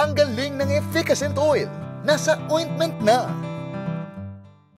Ang galing ng efficacent oil. Nasa ointment na.